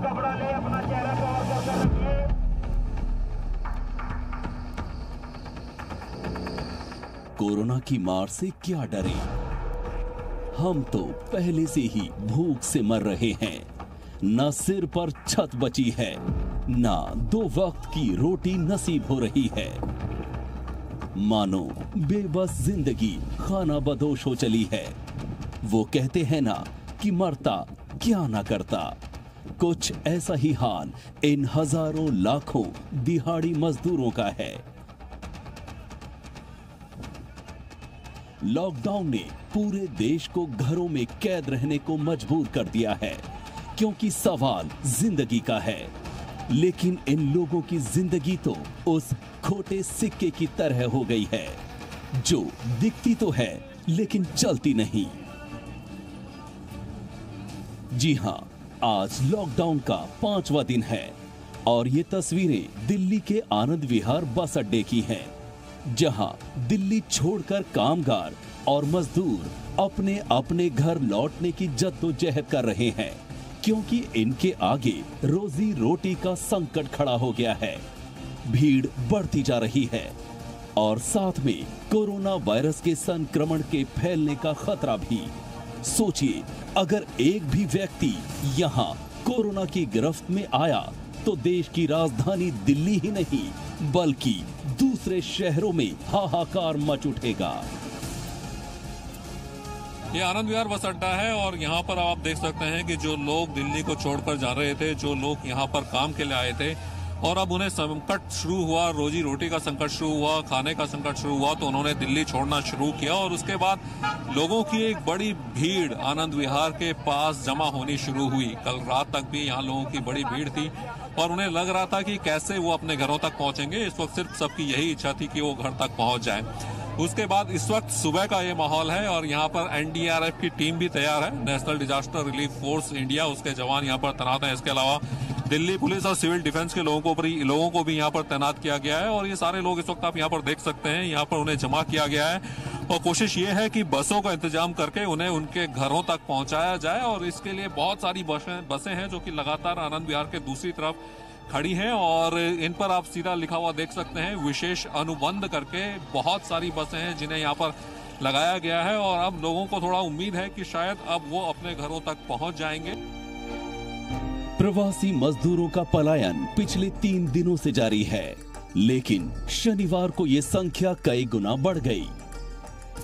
कपड़ा ले अपना चेहरा कवर रखिए कोरोना की मार से क्या डरे? हम तो पहले से ही भूख से मर रहे हैं। न सिर पर छत बची है, ना दो वक्त की रोटी नसीब हो रही है। मानो बेबस ज़िंदगी खाना बदोश हो चली है। वो कहते हैं ना कि मरता, क्या ना करता। कुछ ऐसा ही हाल इन हज़ारों लाखों दिहाड़ी मजदूरों का है। लॉकडाउन ने पूरे देश को घरों में कैद रहने को मजबूर कर दिया है, क्योंकि सवाल ज़िंदगी का है। लेकिन इन लोगों की ज़िंदगी तो उस खोटे सिक्के की तरह हो गई है, जो दिखती तो है, लेकिन चलती नहीं। जी हाँ आज लॉकडाउन का पांचवा दिन है और ये तस्वीरें दिल्ली के आनंद विहार बस अड्डे की हैं, जहाँ दिल्ली छोड़कर कामगार और मजदूर अपने अपने घर लौटने की जद्दोजहद कर रहे हैं, क्योंकि इनके आगे रोजी रोटी का संकट खड़ा हो गया है। भीड़ बढ़ती जा रही है और साथ में कोरोना वायरस के संक्रमण के फैलने का खतरा भी। सोचिए अगर एक भी व्यक्ति यहाँ कोरोना की गिरफ्त में आया तो देश की राजधानी दिल्ली ही नहीं, बल्कि दूसरे शहरों में हाहाकार मच उठेगा। ये आनंद विहार बस अड्डा है, और यहाँ पर आप देख सकते हैं कि जो लोग दिल्ली को छोड़कर जा रहे थे, जो लोग यहाँ पर काम के लिए आए थे और अब उन्हें संकट शुरू हुआ, रोजी रोटी का संकट शुरू हुआ, खाने का संकट शुरू हुआ तो उन्होंने दिल्ली छोड़ना शुरू किया और उसके बाद लोगों की एक बड़ी भीड़, आनंद विहार के पास जमा होनी शुरू हुई। कल रात तक भी यहाँ लोगों की बड़ी भीड़ थी और उन्हें लग रहा था कि कैसे वो अपने घरों तक पहुँचेंगे। इस वक्त सिर्फ़ सबकी यही इच्छा थी कि वो घर तक पहुँच जाए। उसके बाद इस वक्त सुबह का ये माहौल है और यहाँ पर एनडीआरएफ की टीम भी तैयार है। National Disaster Relief Force India, उसके जवान यहाँ पर तैनात हैं। इसके अलावा दिल्ली पुलिस और सिविल डिफेंस के लोगों को भी, लोगों को भी यहाँ पर तैनात किया गया है और ये सारे लोग इस वक्त आप यहाँ पर देख सकते हैं, यहाँ पर उन्हें जमा किया गया है। और कोशिश ये है कि बसों का इंतज़ाम करके उन्हें उनके घरों तक पहुँचाया जाए और इसके लिए बहुत सारी बसें बसें हैं जो कि लगातार आनंद विहार के दूसरी तरफ़ खड़ी हैं और इन पर आप सीधा लिखा हुआ देख सकते हैं, विशेष अनुबंध करके बहुत सारी बसें हैं जिन्हें यहाँ पर लगाया गया है और अब लोगों को थोड़ा उम्मीद है कि शायद अब वो अपने घरों तक पहुँच जाएँगे। प्रवासी मजदूरों का पलायन पिछले तीन दिनों से जारी है, लेकिन शनिवार को ये संख्या कई गुना बढ़ गई।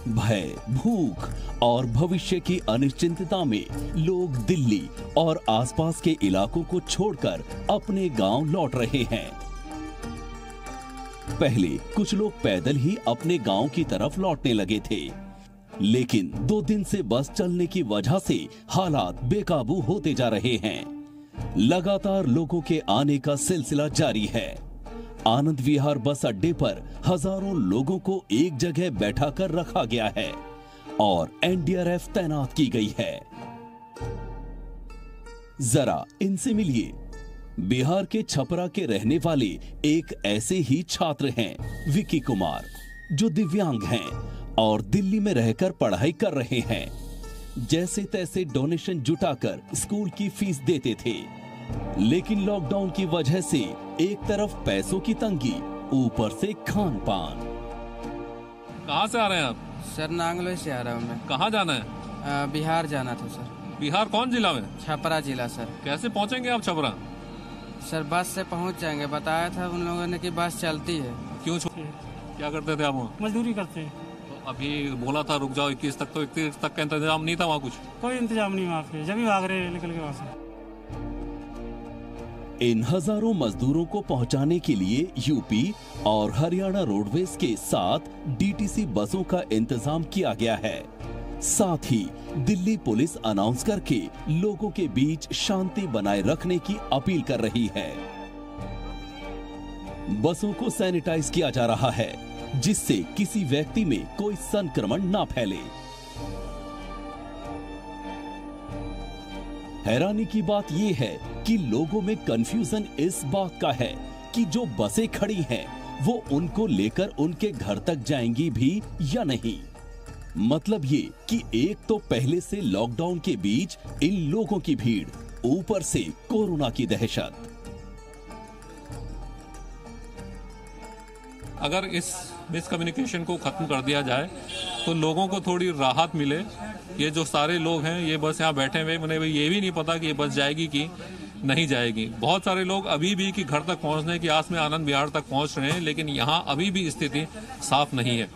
भय, भूख और भविष्य की अनिश्चितता में लोग दिल्ली और आसपास के इलाकों को छोड़कर अपने गाँव लौट रहे हैं। पहले कुछ लोग पैदल ही अपने गाँव की तरफ़ लौटने लगे थे, लेकिन दो दिन से बस चलने की वजह से हालात बेकाबू होते जा रहे हैं। लगातार लोगों के आने का सिलसिला जारी है। आनंद विहार बस अड्डे पर हज़ारों लोगों को एक जगह बैठा कर रखा गया है और एनडीआरएफ तैनात की गई है। जरा इनसे मिलिए। बिहार के छपरा के रहने वाले एक ऐसे ही छात्र हैं विकी कुमार, जो दिव्यांग हैं और दिल्ली में रहकर पढ़ाई कर रहे हैं। जैसे तैसे डोनेशन जुटाकर स्कूल की फ़ीस देते थे। लेकिन लॉकडाउन की वजह से एक तरफ़ पैसों की तंगी ऊपर से खान पान कहाँ से आ रहे हैं आप? सर नांगलोई से आ रहा हूँ मैं। कहाँ जाना है? अ, बिहार जाना था सर। बिहार कौन जिला में? छपरा जिला सर। कैसे पहुँचेंगे आप छपरा? सर बस से पहुँच जाएँगे। बताया था उन लोगों ने कि बस चलती है। क्यों छो- क्या करते थे आप मजदूरी करते हैं। अभी बोला था रुक जाओ इक्कीस तक तो इक्कीस तक का इंतज़ाम नहीं था वहाँ कुछ? कोई इंतज़ाम नहीं वहाँ पे। जब भाग रहे निकल के वहाँ से। इन हज़ारों मजदूरों को पहुँचाने के लिए यूपी और हरियाणा रोडवेज़ के साथ डीटीसी बसों का इंतज़ाम किया गया है। साथ ही दिल्ली पुलिस अनाउंस करके लोगों के बीच शांति बनाए रखने की अपील कर रही है। बसों को सैनिटाइज किया जा रहा है। जिससे किसी व्यक्ति में कोई संक्रमण ना फैले। हैरानी की बात यह है कि लोगों में कंफ्यूजन इस बात का है कि जो बसें खड़ी हैं, वो उनको लेकर उनके घर तक जाएँगी भी या नहीं। मतलब ये कि एक तो पहले से लॉकडाउन के बीच इन लोगों की भीड़, ऊपर से कोरोना की दहशत। अगर इस मिसकम्युनिकेशन को खत्म कर दिया जाए तो लोगों को थोड़ी राहत मिले। ये जो सारे लोग हैं, ये बस यहाँ बैठे हुए उन्हें ये भी नहीं पता कि ये बस जाएगी कि नहीं जाएगी। बहुत सारे लोग अभी भी कि घर तक पहुँचने की आस में आनंद विहार तक पहुँच रहे हैं, लेकिन यहाँ अभी भी स्थिति साफ़ नहीं है।